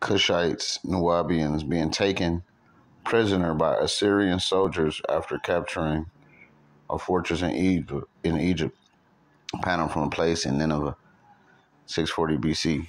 Cushites, Nubians being taken prisoner by Assyrian soldiers after capturing a fortress in Egypt, in Egypt, from a place in Nineveh, 640 BC.